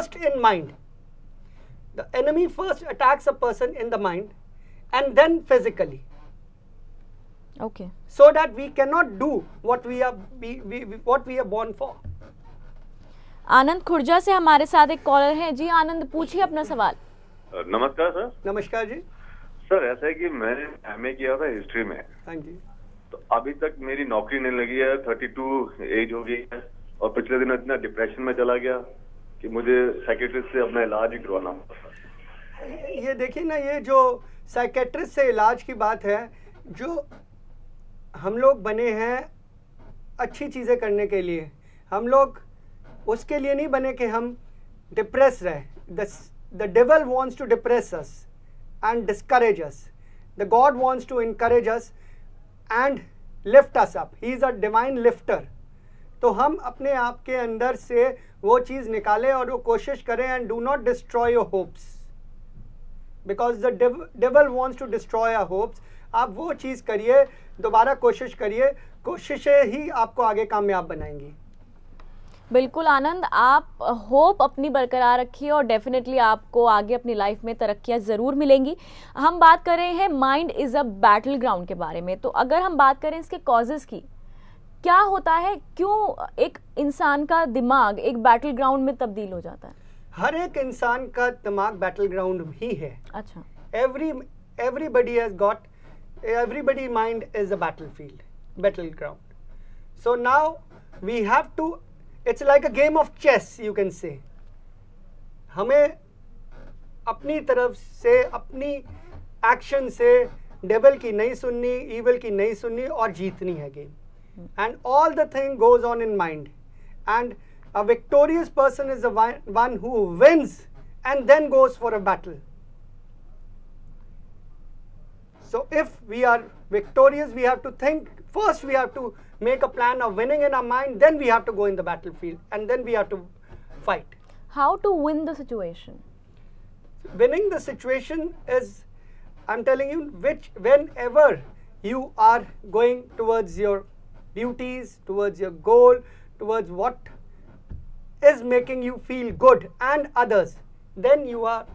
first in mind. The enemy first attacks a person in the mind and then physically. Okay So that we cannot do what we are we, we, we- what we are born for. Anand Khurja से हमारे साथ एक collar है। जी आनंद पूछिए अपना सवाल। नमस्कार sir. नमस्कार जी। सर ऐसा है कि मैंने एमए किया था हिस्ट्री में। हाँ जी। तो अभी तक मेरी नौकरी नहीं लगी है। थर्टी टू एज हो गई है और पिछले दिनों इतना डिप्रेशन में चला गया। कि मुझे साइकेट्रिस्ट से अपना इलाज ही करवाना ये देखिए ना, ये जो साइकेट्रिस्ट से इलाज की बात है, जो हम लोग बने हैं अच्छी चीज़ें करने के लिए। हम लोग उसके लिए नहीं बने कि हम डिप्रेस रहे। The devil wants to depress us and discourage us the God wants to encourage us and lift us up he is a divine lifter तो हम अपने आप के अंदर से वो चीज़ निकालें और वो कोशिश करें and do not destroy your hopes because the devil wants to destroy our hopes आप वो चीज़ करिए, दोबारा कोशिश करिए, कोशिशें ही आपको आगे कामयाब बनाएँगी। बिल्कुल आनंद, आप होप अपनी बरकरार रखिए और डेफिनेटली आपको आगे अपनी लाइफ में तरक्कियाँ ज़रूर मिलेंगी। हम बात कर रहे हैं mind is a battle ground के बारे में। तो अगर हम बात करें इसके कॉजेज़ की क्या होता है? क्यों एक इंसान का दिमाग एक बैटल ग्राउंड में तब्दील हो जाता है? हर एक इंसान का दिमाग बैटल ग्राउंड ही है। अच्छा। Every everybody has got everybody mind battle a battlefield battleground. So now we have to it's like a game of chess you can say. हमें अपनी तरफ़ से अपनी एक्शन से डेबल की नहीं सुननी ईवल की नहीं सुननी और जीतनी है game and all the thing goes on in mind. And a victorious person is the one who wins and then goes for a battle. So if we are victorious we have to think. First we have to make a plan of winning in our mind. Then we have to go in the battlefield. And then we have to fight. How to win the situation? Winning the situation is i'm telling you which whenever you are going towards your duties towards your goal, towards what is making you feel good and others, then you are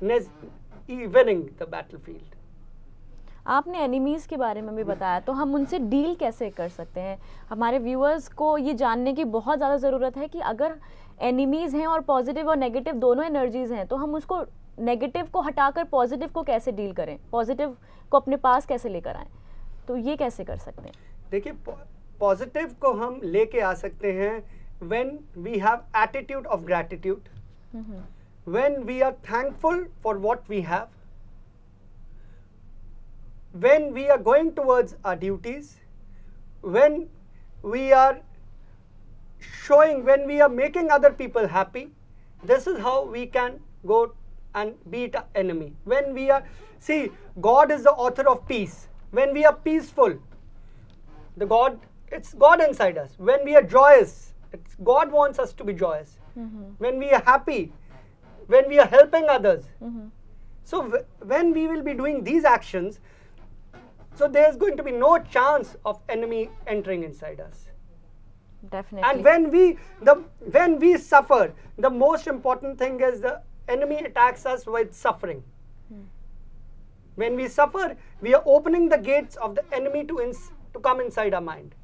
winning the battlefield. आपने enemies के बारे में भी बताया तो हम उनसे deal कैसे कर सकते हैं? हमारे व्यूअर्स को ये जानने की बहुत ज़्यादा ज़रूरत है कि अगर एनिमीज हैं और पॉजिटिव और नेगेटिव दोनों एनर्जीज हैं तो हम उसको नेगेटिव को हटाकर पॉजिटिव को कैसे डील करें? पॉजिटिव को अपने पास कैसे लेकर आएँ? तो ये कैसे कर सकते हैं देखिए पॉजिटिव को हम लेके आ सकते हैं when we have attitude of gratitude when we are thankful for what we have, when we are going towards our duties, when we are showing, when we are making other people happy, this is how we can go and beat our enemy. When we are, see, God is the author of peace. when we are peaceful. The god it's god inside us. When we are joyous it's god wants us to be joyous. Mm-hmm. when we are happy when we are helping others. Mm-hmm. so w- when we will be doing these actions so there's going to be no chance of enemy entering inside us. Definitely. And when we the when we suffer the most important thing is the enemy attacks us with suffering. When we suffer, we are opening the gates of the enemy to ins- to come inside our mind.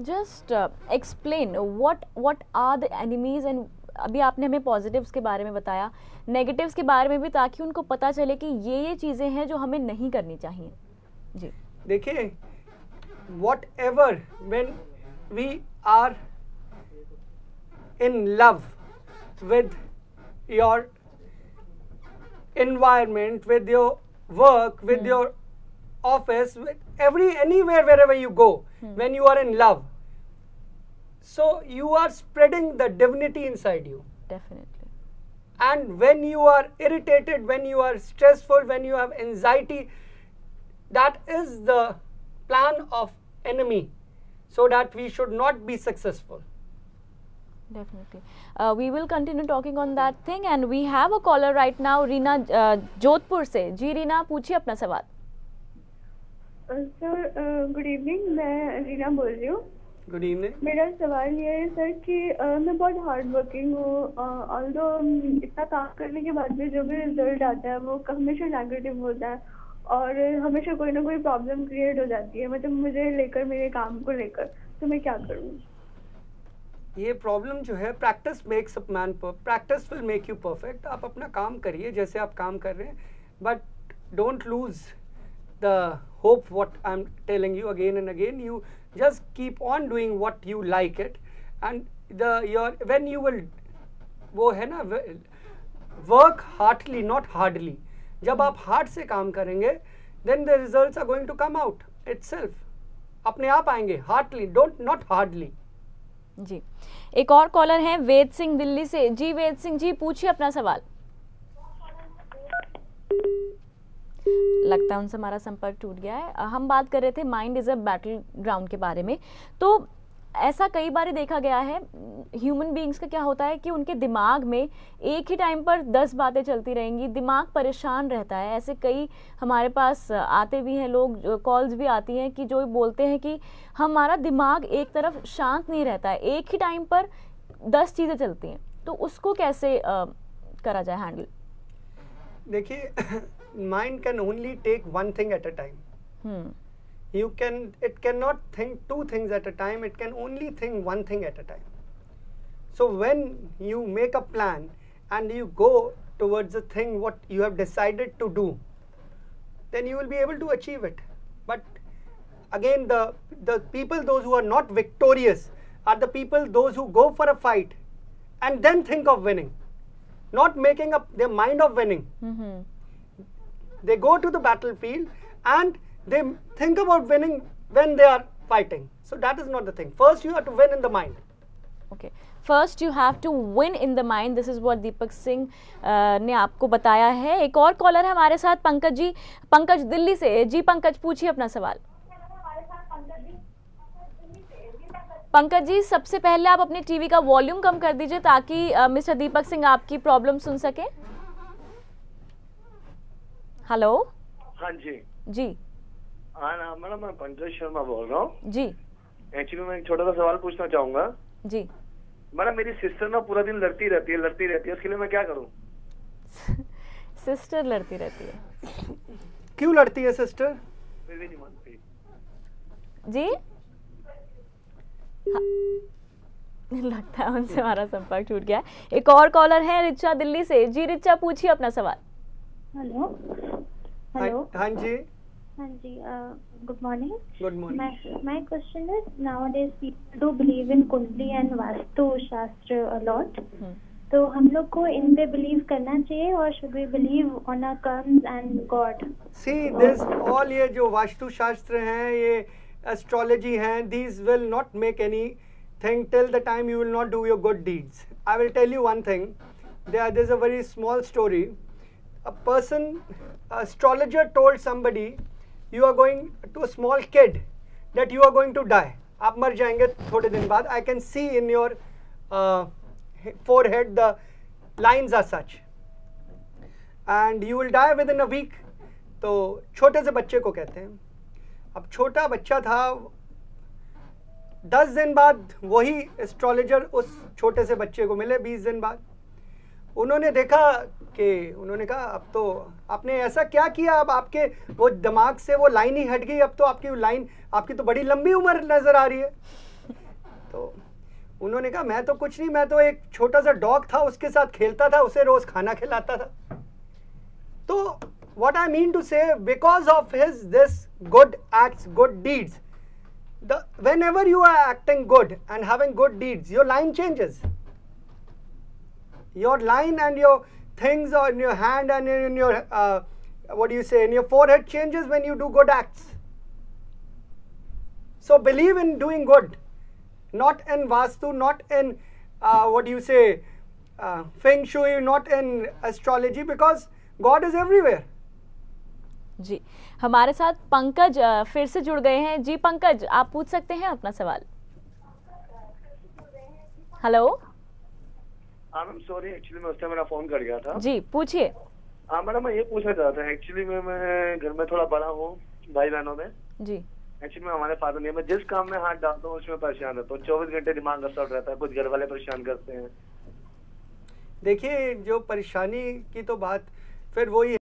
Just explain what what are the enemies and अभी आपने हमें positives के बारे में बताया negatives के बारे में भी ताकि उनको पता चले कि ये ये चीज़ें हैं जो हमें नहीं करनी चाहिए जी देखिए whatever when we are in love with your environment, with your work, with mm. your office, with every anywhere wherever you go, mm. when you are in love. So you are spreading the divinity inside you. Definitely. And when you are irritated, when you are stressful, when you have anxiety, that is the plan of enemy so that we should not be successful. Definitely. Uh, we will continue talking on that thing and we have a caller right now Reena uh, Jodhpur से. जी रीना पूछिए अपना सवाल. Sir good evening मैं रीना बोल रही हूँ. Good evening मेरा सवाल ये है सर कि अ, मैं बहुत हार्ड वर्किंग हूँ ऑल दो इतना काम करने के बाद भी जो भी रिज़ल्ट आता है वो हमेशा नेगेटिव होता है और हमेशा कोई ना कोई प्रॉब्लम क्रिएट हो जाती है। मतलब मुझे लेकर मेरे काम को लेकर तो मैं क्या करूँ? ये प्रॉब्लम जो है practice makes up man practice will make you perfect आप अपना काम करिए जैसे आप काम कर रहे हैं but don't lose the hope what I am telling you again and again you just keep on doing what you like it and the your when you will वो है ना वर्क हार्टली नॉट हार्डली जब आप heart से काम करेंगे then the results are going to come out itself अपने आप आएँगे हार्टली डोंट नॉट हार्डली जी। एक और कॉलर है, वेद सिंह दिल्ली से। जी, वेद सिंह जी, पूछिए अपना सवाल। लगता है उनसे हमारा संपर्क टूट गया है। हम बात कर रहे थे, mind is a battle ground के बारे में। तो ऐसा कई बार देखा गया है ह्यूमन बीइंग्स का क्या होता है कि उनके दिमाग में एक ही टाइम पर दस बातें चलती रहेंगी दिमाग परेशान रहता है। ऐसे कई हमारे पास आते भी हैं लोग कॉल्स भी आती हैं कि जो बोलते हैं कि हमारा दिमाग एक तरफ़ शांत नहीं रहता है एक ही टाइम पर दस चीज़ें चलती हैं। तो उसको कैसे अ, करा जाए हैंडल देखिए mind can only take one thing at a time you can it cannot think two things at a time it can only think one thing at a time. So when you make a plan and you go towards the thing what you have decided to do then you will be able to achieve it. But again the the people those who are not victorious are the people those who go for a fight and then think of winning. Not making up their mind of winning. Mm-hmm. they go to the battlefield and they think about winning when they are fighting. So that is not the thing. First you have to win in the mind. Okay first you have to win in the mind this is what Deepak Singh ने आपको बताया है। एक और collar है हमारे साथ पंकज जी। पंकज दिल्ली से। जी पंकज पूछिए अपना सवाल। पंकज जी सबसे पहले आप अपने टीवी का वॉल्यूम कम कर दीजिए ताकि मिस्टर दीपक सिंह आपकी प्रॉब्लम सुन सके। हेलो हाँ जी। जी। हाँ मैडम मैं पंकज शर्मा बोल रहा हूँ। जी। एक्चुअली मैं एक छोटा सा सवाल पूछना चाहूँगा। जी। मैडम मेरी सिस्टर ना पूरा दिन लड़ती रहती है लड़ती रहती है उसके लिए मैं क्या करूँ? सिस्टर लड़ती रहती है। क्यों लड़ती है सिस्टर नहीं मानती। जी? हाँ। लगता है उनसे हमारा संपर्क टूट गया एक और कॉलर है रिचा दिल्ली से। जी रिचा पूछिए अपना सवाल। हेलो। हाँ हेलो। हाँ जी। जो वास्तु शास्त्र हैं ये एस्ट्रोलॉजी हैं these will not make anything till the time you will not do your good deeds I will tell you one thing there there is a very small story a person astrologer told somebody you are going to small kid that you are going to die आप मर जाएँगे थोड़े दिन बाद। I can see in your forehead the lines are such and you will die within a week तो छोटे से बच्चे को कहते हैं। अब छोटा बच्चा था, दस दिन बाद वही एस्ट्रोलॉजर उस छोटे से बच्चे को मिले, बीस दिन बाद। उन्होंने देखा कि उन्होंने कहा अब तो आपने ऐसा क्या किया? अब आपके वो दिमाग से वो लाइन ही हट गई अब तो आपकी लाइन आपकी तो बड़ी लंबी उम्र नज़र आ रही है। तो उन्होंने कहा मैं तो कुछ नहीं मैं तो एक छोटा सा डॉग था उसके साथ खेलता था उसे रोज खाना खिलाता था। तो what I mean to say, because of his this good acts, good deeds, the whenever you are acting good and having good deeds, your line changes. Your line and your things on your hand and in your uh, what do you say in your forehead changes when you do good acts. So believe in doing good, not in vastu, not in uh, what do you say uh, feng shui, not in astrology, because God is everywhere. जी हमारे साथ पंकज अ, फिर से जुड़ गए हैं जी पंकज आप पूछ सकते हैं अपना सवाल हेलो हाँ मैम सॉरी एक्चुअली मैं उस टाइम मेरा फ़ोन कर गया था। जी पूछिए। हाँ मैडम मैं ये पूछना चाहता था एक्चुअली मैं मैं घर में थोड़ा बड़ा हूँ भाई बहनों में। जी। एक्चुअली मैं हमारे फादर नहीं है मैं जिस काम में हाथ डालता हूँ उसमें परेशान रहता हूँ। चौबीस घंटे दिमाग असर रहता है कुछ घर वाले परेशान करते हैं। देखिए जो परेशानी की तो बात फिर वही